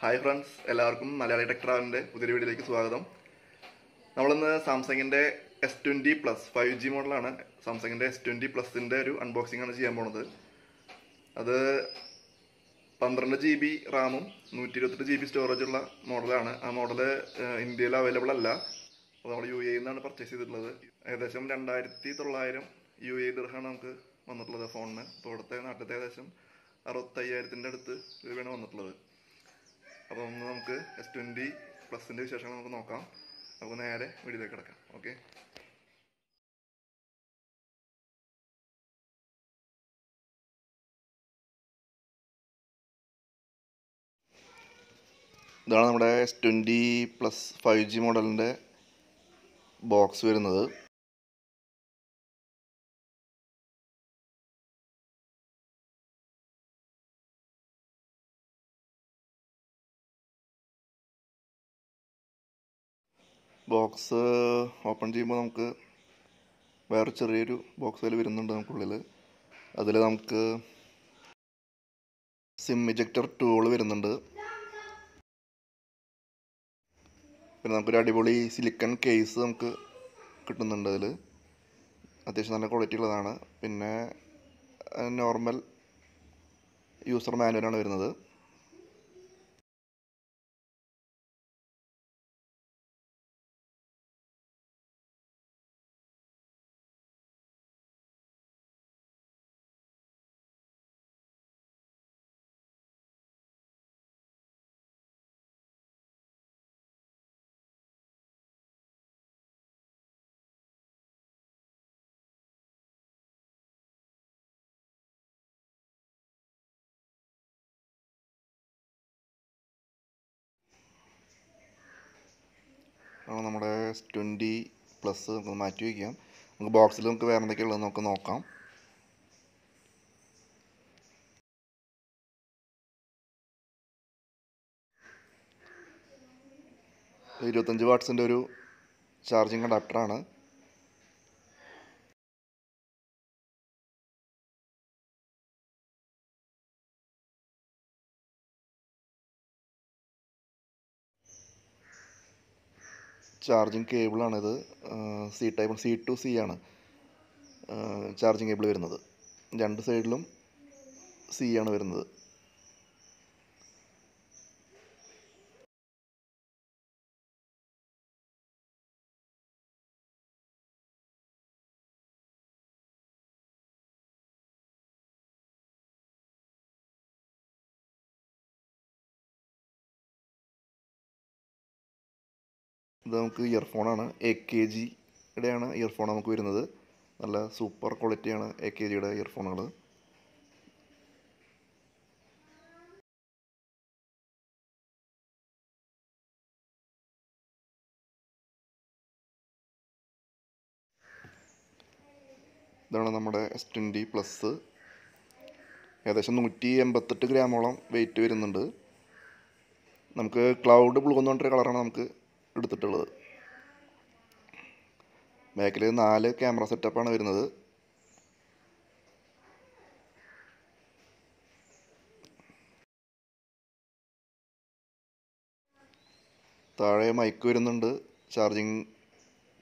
Hi friends എല്ലാവർക്കും മലയാളി ടെക്ട്രാവിന്റെ പുതിയ വീഡിയോയിലേക്ക് സ്വാഗതം. നമ്മളിന്ന് സാംസങ്ങിന്റെ S twenty plus five G മോഡലാണ്. സാംസങ്ങിന്റെ എസ് ട്വന്റി പ്ലസിന്റെ ഒരു അൺബോക്സിംഗ് ആണ് ചെയ്യാൻ പോണത്. അത് പന്ത്രണ്ട് ജി ബി റാമും നൂറ്റി ഇരുപത്തെട്ട് ജി ബി സ്റ്റോറേജുള്ള മോഡലാണ്. ആ മോഡൽ ഇന്ത്യയിൽ അവൈലബിൾ അല്ല. അപ്പോൾ നമ്മൾ യു എയിൽ നിന്നാണ് പർച്ചേസ് ചെയ്തിട്ടുള്ളത്. ഏകദേശം രണ്ടായിരത്തി തൊള്ളായിരം യു എ ദിർഹാണ് നമുക്ക് വന്നിട്ടുള്ളത് ഫോണിന് ഇപ്പോൾ ഇവിടുത്തെ നാട്ടിലത്തെ ഏകദേശം അറുപത്തയ്യായിരത്തിന്റെ അടുത്ത് രൂപയാണ് വന്നിട്ടുള്ളത്. അപ്പോൾ ഒന്ന് നമുക്ക് എസ് ട്വന്റി പ്ലസിന്റെ വിശേഷങ്ങൾ നമുക്ക് നോക്കാം. നമുക്ക് നേരെ വീഡിയോയിലേക്ക് കിടക്കാം. ഓക്കെ ഇതാണ് നമ്മുടെ S twenty plus five G മോഡലിന്റെ ബോക്സ് വരുന്നത്. ബോക്സ് ഓപ്പൺ ചെയ്യുമ്പോൾ നമുക്ക് വേറെ ചെറിയൊരു ബോക്സ് അതിൽ വരുന്നുണ്ട് നമുക്കുള്ളിൽ. അതിൽ നമുക്ക് സിം ഇജക്ടർ ടൂൾ വരുന്നുണ്ട്. പിന്നെ നമുക്കൊരു അടിപൊളി സിലിക്കൺ കേസ് നമുക്ക് കിട്ടുന്നുണ്ട് അതിൽ അത്യാവശ്യം നല്ല ക്വാളിറ്റി ഉള്ളതാണ്. പിന്നെ നോർമൽ യൂസർ മാനുവലാണ് വരുന്നത്. ആണ് നമ്മുടെ ട്വന്റി പ്ലസ് നമുക്ക് മാറ്റി വയ്ക്കാം. നമുക്ക് ബോക്സിൽ നമുക്ക് വേറെ എന്തൊക്കെയുള്ളത് നമുക്ക് നോക്കാം. ഇരുപത്തഞ്ച് വാട്ട്സിന്റെ ഒരു ചാർജിങ് അഡാപ്റ്ററാണ്. Charging കേബിളാണിത്. C type C to C ആണ്. ചാർജിങ് കേബിൾ വരുന്നത്. രണ്ട് സൈഡിലും സി ആണ് വരുന്നത്. ഇത് നമുക്ക് ഇയർഫോണാണ് എ കെ ജിയുടെയാണ് ഇയർഫോൺ നമുക്ക് വരുന്നത്. നല്ല സൂപ്പർ ക്വാളിറ്റിയാണ് എ കെ ജിയുടെ ഇയർഫോണുകൾ ഇതാണ് നമ്മുടെ എസ് ട്വന്റി പ്ലസ് ഏകദേശം നൂറ്റി എൺപത്തെട്ട് ഗ്രാമോളം വെയിറ്റ് വരുന്നുണ്ട്. നമുക്ക് ക്ലൗഡ് ബ്ലൂ എന്ന് പറഞ്ഞിട്ടൊരു കളറാണ് നമുക്ക് എടുത്തിട്ടുള്ളത്. ബാക്കിൽ നാല് ക്യാമറ സെറ്റപ്പാണ് വരുന്നത്. താഴെ മൈക്ക് വരുന്നുണ്ട് ചാർജിങ്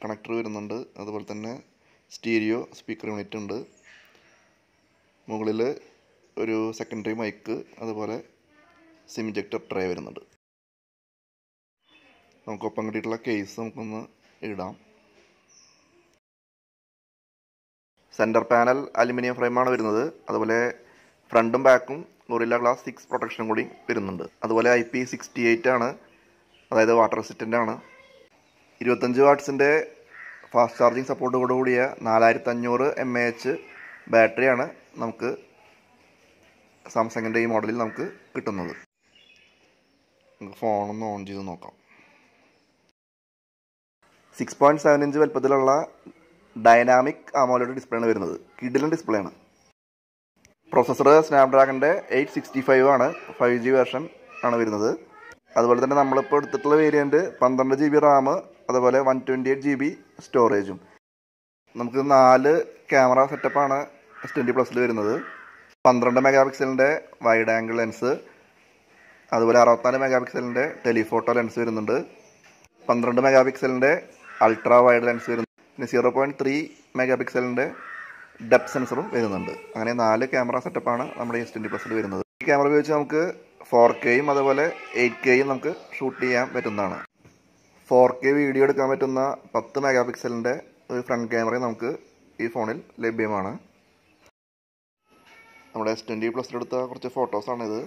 കണക്ടർ വരുന്നുണ്ട് അതുപോലെ തന്നെ സ്റ്റീരിയോ സ്പീക്കർ യൂണിറ്റ് ഉണ്ട്. മുകളിൽ ഒരു സെക്കൻഡറി മൈക്ക് അതുപോലെ സിം ഇജക്ടർ ട്രേ വരുന്നുണ്ട്. നമുക്കൊപ്പം കിട്ടിയിട്ടുള്ള കേസ് നമുക്കൊന്ന് ഇടാം സെന്റർ പാനൽ അലുമിനിയം ഫ്രെയിമാണ് വരുന്നത്. അതുപോലെ ഫ്രണ്ടും ബാക്കും ഗൊറില്ല ഗ്ലാസ് സിക്സ് പ്രൊട്ടക്ഷനും കൂടി വരുന്നുണ്ട്. അതുപോലെ ഐ പി സിക്സ്റ്റി എയ്റ്റ് ആണ്. അതായത് വാട്ടർ റെസിസ്റ്റന്റ് ആണ്. ഇരുപത്തഞ്ച് വാട്ട്സിന്റെ ഫാസ്റ്റ് ചാർജിങ് സപ്പോർട്ടോടു കൂടിയ നാലായിരത്തി അഞ്ഞൂറ് എം എ എച്ച് ബാറ്ററിയാണ് നമുക്ക് സാംസങ്ങിന്റെ ഈ മോഡലിൽ നമുക്ക് കിട്ടുന്നത്. നമുക്ക് ഫോണൊന്ന് ഓൺ ചെയ്ത് നോക്കാം. സിക്സ് പോയിന്റ് സെവൻ ഇഞ്ച് വലുപ്പത്തിലുള്ള ഡൈനാമിക് ആമോലോഡ് ഡിസ്പ്ലേ ആണ് വരുന്നത്. കിഡിലും ഡിസ്പ്ലേ ആണ്. പ്രോസസ്സർ സ്നാപ്ഡ്രാഗണിന്റെ എയ്റ്റ് സിക്സ്റ്റി ഫൈവ് ആണ് ഫൈവ് ജി വേർഷൻ ആണ് വരുന്നത്. അതുപോലെ തന്നെ നമ്മളിപ്പോൾ എടുത്തിട്ടുള്ള വേരിയന്റ് പന്ത്രണ്ട് ജി ബി റാം അതുപോലെ one twenty eight G B സ്റ്റോറേജും നമുക്ക് നാല് ക്യാമറ സെറ്റപ്പാണ് എസ് ട്വന്റി പ്ലസിൽ വരുന്നത്. പന്ത്രണ്ട് മെഗാ പിക്സലിന്റെ വൈഡ് ആംഗിൾ ലെൻസ് അതുപോലെ അറുപത്തിനാല് മെഗാ പിക്സലിന്റെ ടെലിഫോട്ടോ ലെൻസ് വരുന്നുണ്ട്. പന്ത്രണ്ട് മെഗാ പിക്സലിന്റെ അൾട്രാ വൈഡ് ലെൻസ് വരുന്നു പിന്നെ സീറോ പോയിന്റ് ത്രീ മെഗാ പിക്സലിന്റെ ഡെപ് സെൻസറും വരുന്നുണ്ട്. അങ്ങനെ നാല് ക്യാമറ സെറ്റപ്പാണ് നമ്മുടെ എസ് ട്വന്റി പ്ലസിൽ വരുന്നത്. ഈ ക്യാമറ ഉപയോഗിച്ച് നമുക്ക് ഫോർ കെയും അതുപോലെ എയ്റ്റ് കെയും നമുക്ക് ഷൂട്ട് ചെയ്യാൻ പറ്റുന്നതാണ്. ഫോർ കെ വീഡിയോ എടുക്കാൻ പറ്റുന്ന പത്ത് മെഗാ പിക്സലിന്റെ ഒരു ഫ്രണ്ട് ക്യാമറയും നമുക്ക് ഈ ഫോണിൽ ലഭ്യമാണ്. നമ്മുടെ എസ് ട്വന്റി പ്ലസിലെടുത്ത കുറച്ച് ഫോട്ടോസാണിത്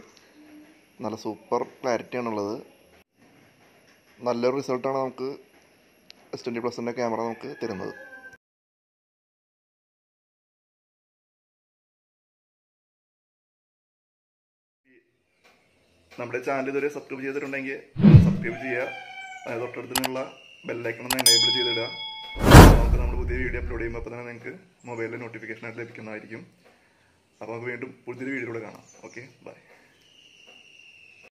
നല്ല സൂപ്പർ ക്ലാരിറ്റിയാണുള്ളത് നല്ലൊരു റിസൾട്ടാണ് നമുക്ക് എസ് ട്വന്റി പ്ലസിന്റെ ക്യാമറ നമുക്ക് തരുന്നത്. നമ്മുടെ ചാനൽ ഇതുവരെ സബ്സ്ക്രൈബ് ചെയ്തിട്ടുണ്ടെങ്കിൽ സബ്സ്ക്രൈബ് ചെയ്യുക. അതായത് തൊട്ടടുത്തുള്ള ബെല്ലൈക്കൺ ഒന്ന് എനേബിൾ ചെയ്തിടുക. നമുക്ക് നമ്മൾ പുതിയ വീഡിയോ അപ്ലോഡ് ചെയ്യുമ്പോൾ അപ്പോൾ തന്നെ നിങ്ങൾക്ക് മൊബൈലിൽ നോട്ടിഫിക്കേഷനായിട്ട് ലഭിക്കുന്നതായിരിക്കും. അപ്പോൾ നമുക്ക് വീണ്ടും പുതിയൊരു വീഡിയോയിലൂടെ കാണാം. Okay bye